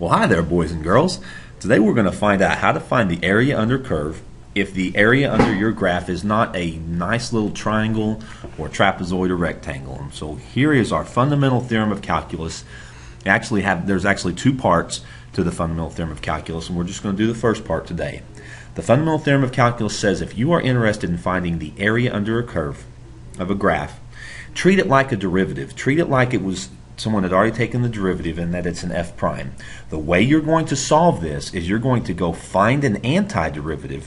Well, hi there, boys and girls. Today we're going to find out how to find the area under curve if the area under your graph is not a nice little triangle or trapezoid or rectangle. And so here is our fundamental theorem of calculus. Actually, have there's actually two parts to the fundamental theorem of calculus, and we're just going to do the first part today. The fundamental theorem of calculus says if you are interested in finding the area under a curve of a graph, treat it like a derivative. Treat it like it was someone had already taken the derivative and that it's an f prime. The way you're going to solve this is you're going to go find an antiderivative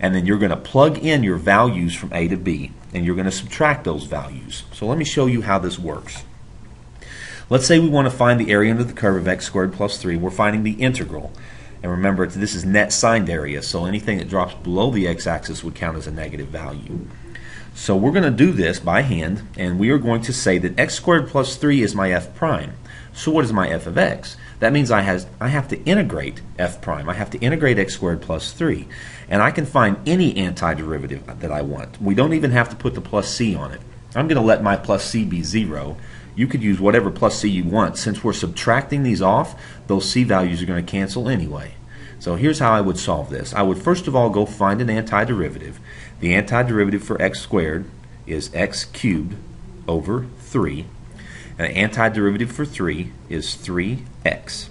and then you're going to plug in your values from a to b and you're going to subtract those values. So let me show you how this works. Let's say we want to find the area under the curve of x squared plus 3. We're finding the integral. And remember, this is net signed area, so anything that drops below the x-axis would count as a negative value. So we're going to do this by hand, and we are going to say that x squared plus 3 is my f prime. So what is my f of x? That means I, has, I have to integrate f prime. I have to integrate x squared plus 3. And I can find any antiderivative that I want. We don't even have to put the plus c on it. I'm going to let my plus c be 0. You could use whatever plus c you want. Since we're subtracting these off, those c values are going to cancel anyway. So here's how I would solve this. I would first of all go find an antiderivative. The antiderivative for x squared is x cubed over 3. And the antiderivative for 3 is 3x.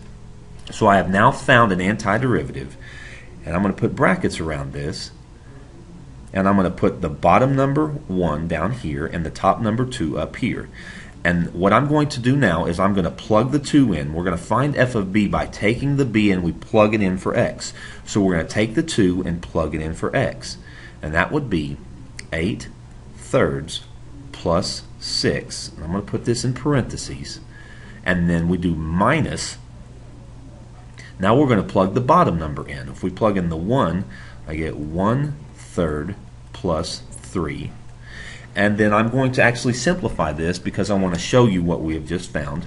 So I have now found an antiderivative, and I'm going to put brackets around this. And I'm going to put the bottom number 1 down here and the top number 2 up here. And what I'm going to do now is I'm going to plug the 2 in. We're going to find f of b by taking the b and we plug it in for x. So we're going to take the 2 and plug it in for x and that would be 8 thirds plus 6. I'm going to put this in parentheses. And then we do minus. Now we're going to plug the bottom number in. If we plug in the 1, I get 1 third plus 3. And then I'm going to actually simplify this because I want to show you what we have just found.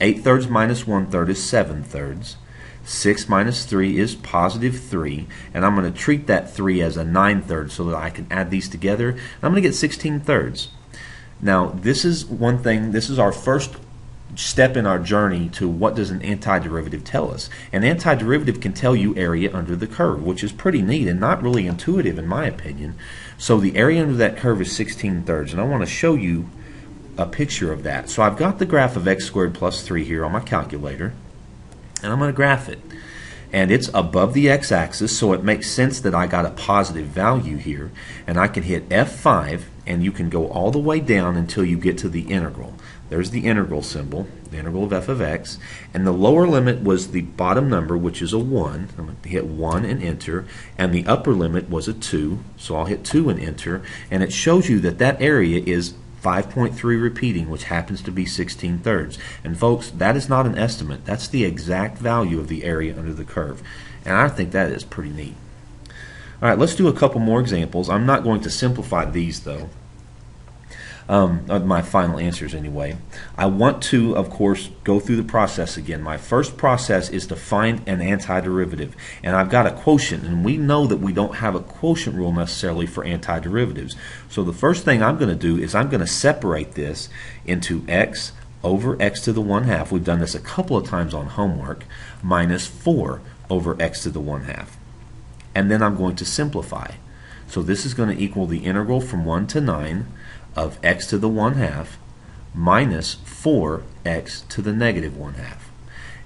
8 thirds minus 1 third is 7 thirds. 6 minus 3 is positive 3, and I'm going to treat that 3 as a 9 thirds so that I can add these together. I'm going to get 16 thirds. Now, this is one thing, this is our first step in our journey to what does an antiderivative tell us. An antiderivative can tell you area under the curve, which is pretty neat and not really intuitive in my opinion. So the area under that curve is 16 thirds, and I want to show you a picture of that. So I've got the graph of x squared plus 3 here on my calculator and I'm going to graph it. And it's above the x-axis, so it makes sense that I got a positive value here. And I can hit F5, and you can go all the way down until you get to the integral. There's the integral symbol, the integral of f of x. And the lower limit was the bottom number, which is a 1. I'm going to hit 1 and enter. And the upper limit was a 2, so I'll hit 2 and enter. And it shows you that that area is 5.3 repeating, which happens to be 16 thirds. And folks, that is not an estimate. That's the exact value of the area under the curve. And I think that is pretty neat. All right, let's do a couple more examples. I'm not going to simplify these, though um, my final answers anyway. I want to, of course, go through the process again. My first process is to find an antiderivative, and I've got a quotient, and we know that we don't have a quotient rule necessarily for antiderivatives. So the first thing I'm going to do is I'm going to separate this into x over x to the 1 half. We've done this a couple of times on homework, minus 4 over x to the 1 half. And then I'm going to simplify. So this is going to equal the integral from 1 to 9 of x to the 1 half minus 4x to the negative 1 half.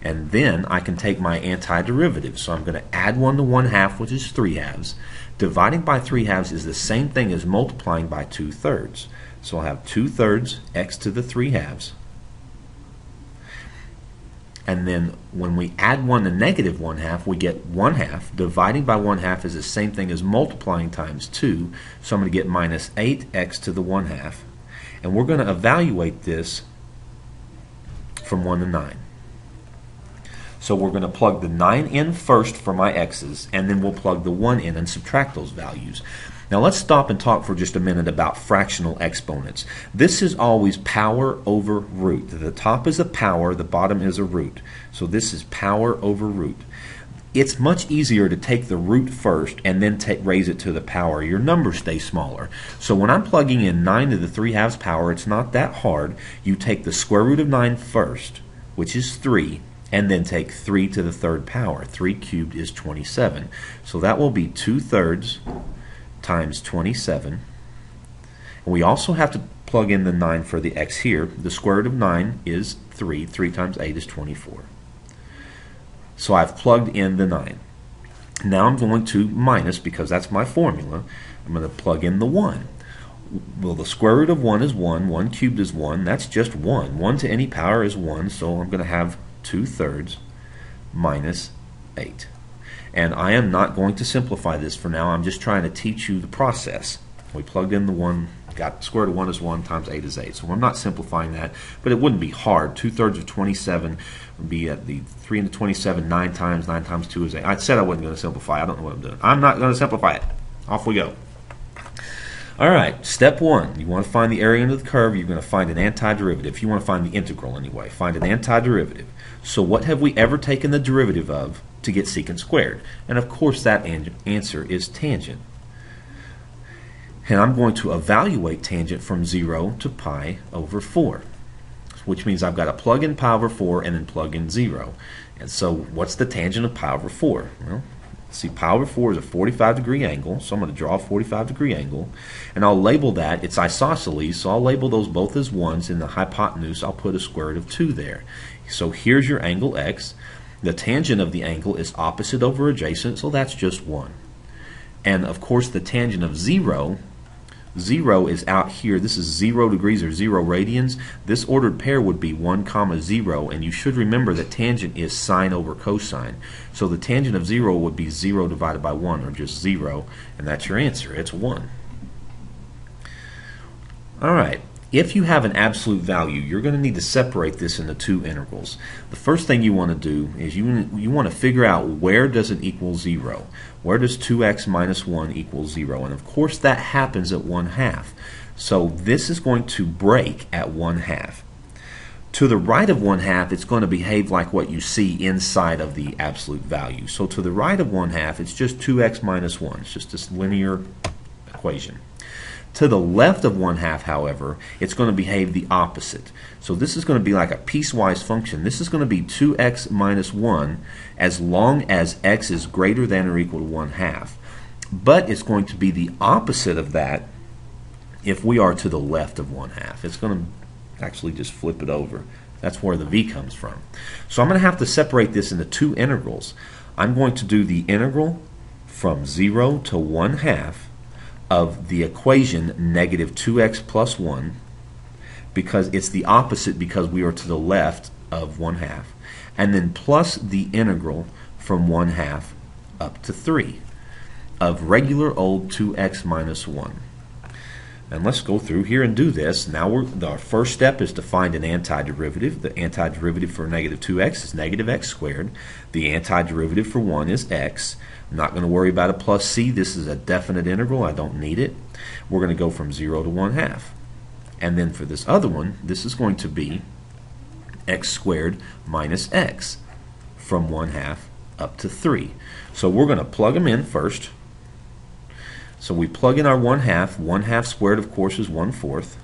And then I can take my antiderivative. So I'm going to add 1 to 1 half, which is 3 halves. Dividing by 3 halves is the same thing as multiplying by 2 thirds. So I'll have 2 thirds x to the 3 halves. And then when we add 1 to negative 1 half, we get 1 half. Dividing by 1 half is the same thing as multiplying times 2. So I'm going to get minus 8x to the 1 half. And we're going to evaluate this from 1 to 9. So we're going to plug the 9 in first for my x's, and then we'll plug the 1 in and subtract those values. Now let's stop and talk for just a minute about fractional exponents. This is always power over root. The top is a power, the bottom is a root. So this is power over root. It's much easier to take the root first and then take, raise it to the power. Your numbers stay smaller. So when I'm plugging in 9 to the 3 halves power, it's not that hard. You take the square root of 9 first, which is 3, and then take 3 to the third power. 3 cubed is 27. So that will be 2 thirds times 27. And we also have to plug in the 9 for the x here. The square root of 9 is 3. 3 times 8 is 24. So I've plugged in the 9. Now I'm going to minus, because that's my formula, I'm going to plug in the 1. Well, the square root of 1 is 1. 1 cubed is 1. That's just 1. 1 to any power is 1, so I'm going to have 2 thirds minus 8. And I am not going to simplify this for now. I'm just trying to teach you the process. We plugged in the 1, got square root of 1 is 1 times 8 is 8. So I'm not simplifying that, but it wouldn't be hard. 2 thirds of 27 would be at the 3 into 27, 9 times, 9 times 2 is 8. I said I wasn't going to simplify. I don't know what I'm doing. I'm not going to simplify it. Off we go. All right, step one. You want to find the area under the curve. You're going to find an antiderivative. You want to find the integral anyway. Find an antiderivative. So what have we ever taken the derivative of to get secant squared? And of course that an answer is tangent. And I'm going to evaluate tangent from 0 to pi over 4, which means I've got to plug in pi over 4 and then plug in 0. And so what's the tangent of pi over 4? Well, see pi over 4 is a 45 degree angle, so I'm going to draw a 45 degree angle. And I'll label that, it's isosceles, so I'll label those both as 1s. In the hypotenuse, I'll put a square root of 2 there. So here's your angle x. The tangent of the angle is opposite over adjacent, so that's just 1. And of course the tangent of 0 0 is out here. This is 0 degrees or 0 radians. This ordered pair would be 1 comma 0, and you should remember that tangent is sine over cosine. So the tangent of 0 would be 0 divided by 1, or just 0, and that's your answer. It's 1. All right. If you have an absolute value, you're going to need to separate this into two integrals. The first thing you want to do is you, you want to figure out where does it equal 0. Where does 2x minus 1 equal 0? And of course that happens at 1 half. So this is going to break at 1 half. To the right of 1 half, it's going to behave like what you see inside of the absolute value. So to the right of 1 half, it's just 2x minus 1. It's just this linear equation. To the left of 1 half, however, it's going to behave the opposite. So this is going to be like a piecewise function. This is going to be 2x minus 1 as long as x is greater than or equal to 1 half. But it's going to be the opposite of that if we are to the left of 1 half. It's going to actually just flip it over. That's where the v comes from. So I'm going to have to separate this into two integrals. I'm going to do the integral from 0 to 1 half of the equation negative 2x plus 1 because it's the opposite because we are to the left of 1 half and then plus the integral from 1 half up to 3 of regular old 2x minus 1. And let's go through here and do this. Now the first step is to find an antiderivative. The antiderivative for negative 2x is negative x squared. The antiderivative for 1 is x. I'm not going to worry about a plus c. This is a definite integral. I don't need it. We're going to go from 0 to 1 half. And then for this other one, this is going to be x squared minus x from 1 half up to 3. So we're going to plug them in first. So we plug in our 1 half. 1 half squared, of course, is 1 fourth.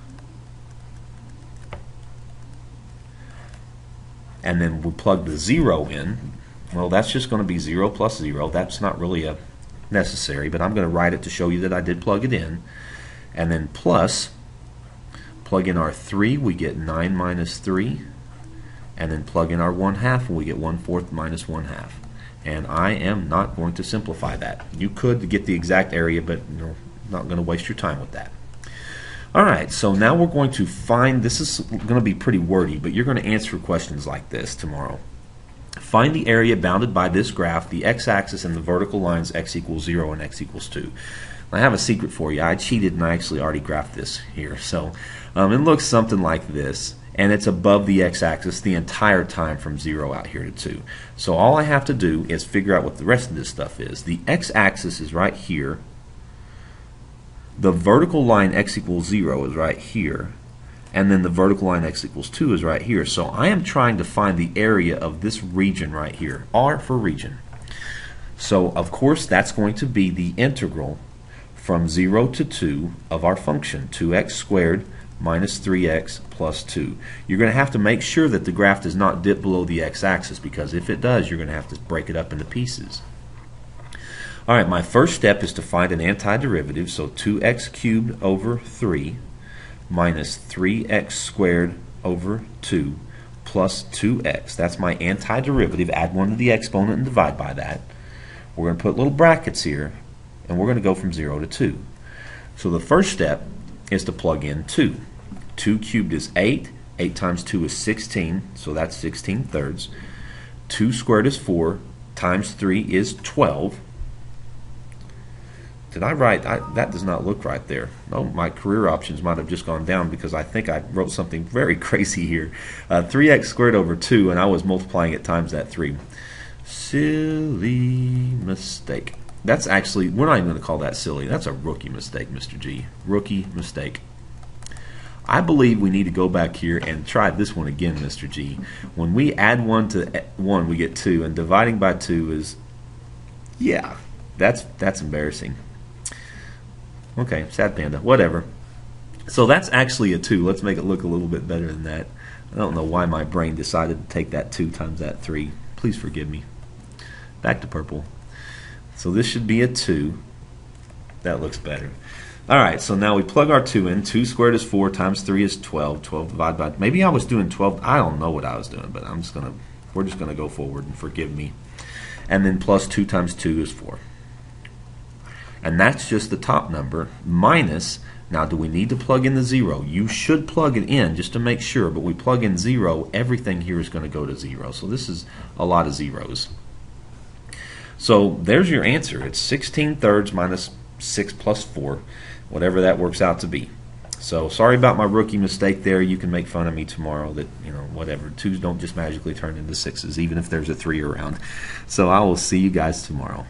And then we plug the 0 in. Well, that's just going to be 0 plus 0. That's not really a necessary, but I'm going to write it to show you that I did plug it in. And then plus, plug in our 3, we get 9 minus 3. And then plug in our 1 half, and we get 1 fourth minus 1 half. And I am not going to simplify that. You could get the exact area, but you know, not going to waste your time with that. All right, so now we're going to find, this is going to be pretty wordy, but you're going to answer questions like this tomorrow. Find the area bounded by this graph, the x-axis and the vertical lines x equals 0 and x equals 2. I have a secret for you. I cheated and I actually already graphed this here. So um, it looks something like this, and it's above the x-axis the entire time from 0 out here to 2. So all I have to do is figure out what the rest of this stuff is. The x-axis is right here. The vertical line x equals 0 is right here and then the vertical line x equals 2 is right here. So I am trying to find the area of this region right here, R for region. So of course that's going to be the integral from 0 to 2 of our function, 2x squared minus 3x plus 2. You're going to have to make sure that the graph does not dip below the x-axis because if it does, you're going to have to break it up into pieces. All right, my first step is to find an antiderivative, so 2x cubed over 3 minus 3x squared over 2 plus 2x. That's my antiderivative. Add 1 to the exponent and divide by that. We're going to put little brackets here, and we're going to go from 0 to 2. So the first step is to plug in 2. 2 cubed is 8. 8 times 2 is 16, so that's 16 thirds. 2 squared is 4, times 3 is 12. Did I write? I, that does not look right there. No, my career options might have just gone down because I think I wrote something very crazy here. Uh, 3x squared over 2, and I was multiplying it times that 3. Silly mistake. That's actually, we're not even going to call that silly. That's a rookie mistake, Mr. G. Rookie mistake. I believe we need to go back here and try this one again, Mr. G. When we add 1 to 1, we get 2, and dividing by 2 is, yeah, that's, that's embarrassing. Okay, sad panda, whatever. So that's actually a 2. Let's make it look a little bit better than that. I don't know why my brain decided to take that 2 times that 3. Please forgive me. Back to purple. So this should be a 2. That looks better. All right, so now we plug our 2 in. 2 squared is 4 times 3 is 12. 12 divided by... Maybe I was doing 12. I don't know what I was doing, but I'm just going to... We're just going to go forward and forgive me. And then plus 2 times 2 is 4 and that's just the top number minus now do we need to plug in the zero you should plug it in just to make sure but we plug in zero everything here is going to go to zero so this is a lot of zeros so there's your answer. It's 16 thirds minus 6 plus 4 whatever that works out to be. So sorry about my rookie mistake there. You can make fun of me tomorrow that you know whatever. Twos don't just magically turn into sixes even if there's a three around. So i will see you guys tomorrow